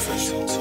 selfish.